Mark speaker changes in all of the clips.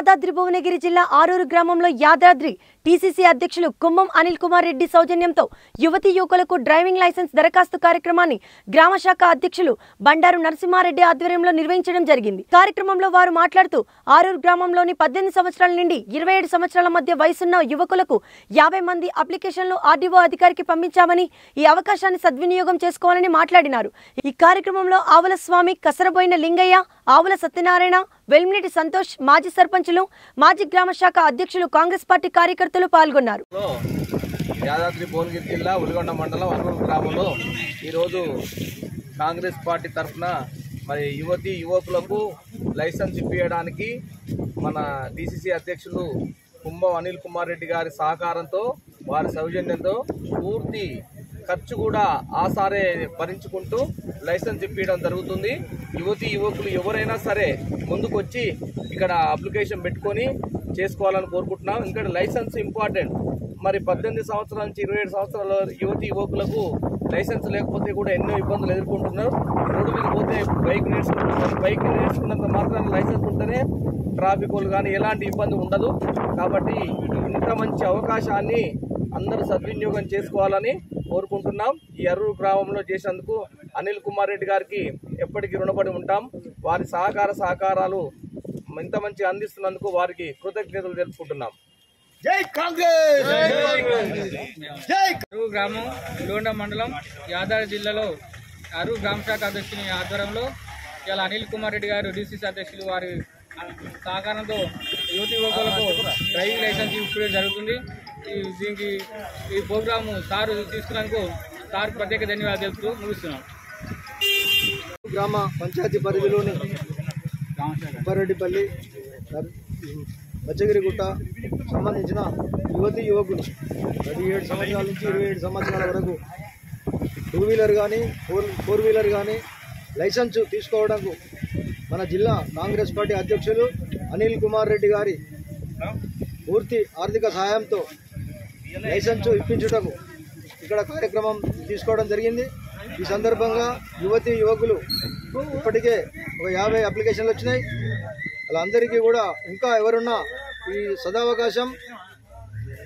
Speaker 1: యాదాద్రి భువనగిరి జిల్లా ఆరూరు గ్రామంలో యాదాద్రి టీసీసీ అధ్యక్షులు కుంభం అనిల్ కుమార్ రెడ్డి సౌజన్యంతో యువతి యువకులకు డ్రైవింగ్ లైసెన్స్ దరఖాస్తు కార్యక్రమాన్ని గ్రామ శాఖ అధ్యక్షులు బండారు నరసింహారెడ్డి ఆధ్వర్యంలో నిర్వహించడం జరిగింది. కార్యక్రమంలో వారు మాట్లాడుతూ ఆరూరు గ్రామంలోని పద్దెనిమిది సంవత్సరాల నుండి ఇరవై ఏడు సంవత్సరాల మధ్య వయసున్న యువకులకు యాభై మంది అప్లికేషన్లు ఆర్డీఓ అధికారికి పంపించామని ఈ అవకాశాన్ని సద్వినియోగం చేసుకోవాలని మాట్లాడినారు. ఈ కార్యక్రమంలో ఆవుల స్వామి కసరబోయిన లింగయ్య ఆవుల సత్యనారాయణ వెల్మినేటి సంతోష్ మాజీ సర్పంచులు మాజీ గ్రామ శాఖ అధ్యక్షులు కాంగ్రెస్ పార్టీ కార్యకర్తలు పాల్గొన్నారు.
Speaker 2: యాదాద్రి భువనగిరి జిల్లా ఉలిగొండ మండలం అనూరు గ్రామంలో ఈరోజు కాంగ్రెస్ పార్టీ తరఫున మరి యువతి యువకులకు లైసెన్స్ ఇప్పించడానికి మన డిసిసి అధ్యక్షులు కుంభం అనిల్ కుమార్ రెడ్డి గారి సహకారంతో వారి సౌజన్యంతో పూర్తి ఖర్చు కూడా ఆసారే భరించుకుంటూ లైసెన్స్ ఇప్పించడం జరుగుతుంది. యువతి యువకులు ఎవరైనా సరే ముందుకొచ్చి ఇక్కడ అప్లికేషన్ పెట్టుకొని చేసుకోవాలని కోరుకుంటున్నాం. ఇక్కడ లైసెన్స్ ఇంపార్టెంట్. మరి పద్దెనిమిది సంవత్సరాల నుంచి ఇరవై ఏడు సంవత్సరాల యువతి యువకులకు లైసెన్స్ లేకపోతే కూడా ఎన్నో ఇబ్బందులు ఎదుర్కొంటున్నారు. రోడ్డు మీద పోతే బైక్ నేర్చుకుంటున్నారు బైక్ నేర్చుకున్నంత మాత్రాన లైసెన్స్ ఉంటేనే ట్రాఫిక్ వాళ్ళు కానీ ఎలాంటి ఇబ్బంది ఉండదు. కాబట్టి ఇంత మంచి అవకాశాన్ని అందరూ సద్వినియోగం చేసుకోవాలని కోరుకుంటున్నాం. ఈ అర్రూరు గ్రామంలో చేసినందుకు అనిల్ కుమార్ రెడ్డి గారికి ఎప్పటికీ రుణపడి ఉంటాం. వారి సహకార సహకారాలు ఇంత మంచి అందిస్తున్నందుకు వారికి కృతజ్ఞతలు తెలుపుకుంటున్నాం.
Speaker 3: అరువు గ్రామం లోండ మండలం యాదాద్రి జిల్లాలో అరువు గ్రామ శాఖ అధ్యక్షుని ఆధ్వర్యంలో ఇలా అనిల్ కుమార్ రెడ్డి గారు డిసిసి అధ్యక్షులు వారి సహకారంతో యువతి యువకులకు డ్రైవింగ్ లైసెన్స్ ఇవ్వడం జరుగుతుంది. దీనికి ఈ ప్రోగ్రాము సార్ తీసుకున్నందుకు సార్ ప్రత్యేక ధన్యవాదాలు తెలుపుతూ ముగిస్తున్నాం.
Speaker 4: గ్రామ పంచాయతీ పరిధిలోని ఉప్పారెడ్డిపల్లి బచ్చగిరిగుట్ట సంబంధించిన యువతి యువకులు పదిహేడు సంవత్సరాల నుంచి ఇరవై ఏడు సంవత్సరాల వరకు టూ వీలర్ కానీ ఫోర్ ఫోర్ వీలర్ కానీ లైసెన్స్ తీసుకోవడానికి మన జిల్లా కాంగ్రెస్ పార్టీ అధ్యక్షులు అనిల్ కుమార్ రెడ్డి గారి పూర్తి ఆర్థిక సహాయంతో లైసెన్స్ ఇప్పించుటకు ఇక్కడ కార్యక్రమం తీసుకోవడం జరిగింది. ఈ సందర్భంగా యువతి యువకులు ఇప్పటికే ఒక యాభై అప్లికేషన్లు వచ్చినాయి. వాళ్ళందరికీ కూడా ఇంకా ఎవరున్నా ఈ సదావకాశం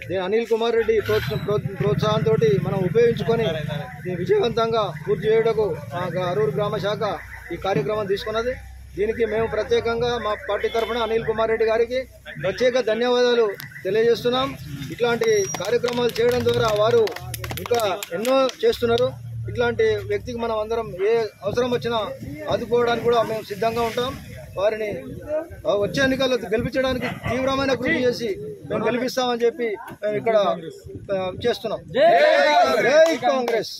Speaker 4: దీని అనిల్ కుమార్ రెడ్డి ప్రోత్స- ప్రోత్సాహంతో మనం ఉపయోగించుకొని విజయవంతంగా పూర్తి చేయడకు మా గ్రా- అరూరు గ్రామ శాఖ ఈ కార్యక్రమం తీసుకున్నది. దీనికి మేము ప్రత్యేకంగా మా పార్టీ తరఫున అనిల్ కుమార్ రెడ్డి గారికి ప్రత్యేక ధన్యవాదాలు తెలియజేస్తున్నాం. ఇట్లాంటి కార్యక్రమాలు చేయడం ద్వారా వారు ఇంకా ఎన్నో చేస్తున్నారు. ఇట్లాంటి వ్యక్తికి మనం అందరం ఏ అవసరం వచ్చినా ఆదుకోవడానికి కూడా మేము సిద్ధంగా ఉంటాం. వారిని వచ్చే ఎన్నికల్లో గెలిపించడానికి తీవ్రమైన కృషి చేసి మేము గెలిపిస్తామని చెప్పి మేము ఇక్కడ చేస్తున్నాం. జై కాంగ్రెస్.